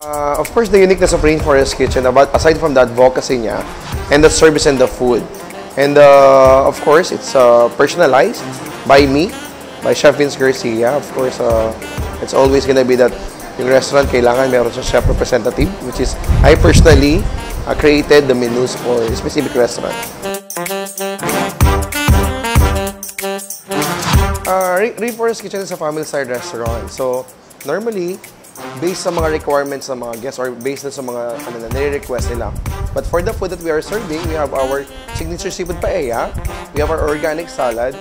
Uh, of course, the uniqueness of Rainforest Kitchen, about, aside from the advocacy niya, and the service and the food. And uh, of course, it's uh, personalized by me, by Chef Vince Garcia. Of course, uh, it's always gonna be that yung restaurant kailangan meron siyang chef representative, which is I personally uh, created the menus for a specific restaurant. Uh, Ra- Rainforest Kitchen is a family-style restaurant. So, normally, based sa mga requirements ng mga guests or based sa mga ano na nire-request nila. But for the food that we are serving, we have our signature seafood paella, we have our organic salad,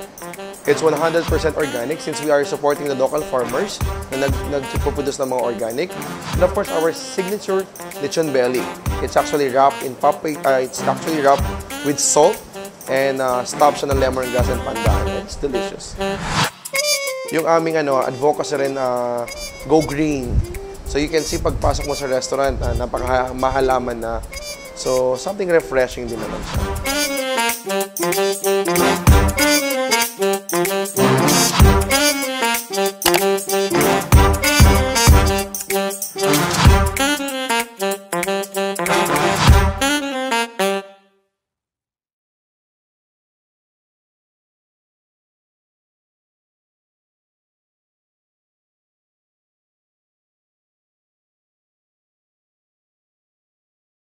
It's 100% organic since we are supporting the local farmers na nag nagpo-produce ng mga organic. And of course, our signature lechon belly. It's actually wrapped in paprika, uh, it's actually wrapped with salt and uh, stop siya ng lemongrass and pandan. It's delicious. Yung aming ano, advocacy rin, uh, go green. So you can see pagpasok mo sa restaurant, uh, napaka-mahalaman na. So something refreshing din naman siya.